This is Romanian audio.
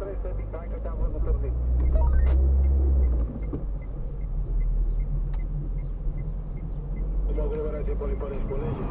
crește mic, hai că te-am văzut târziu. După preparație poliponescu, lege.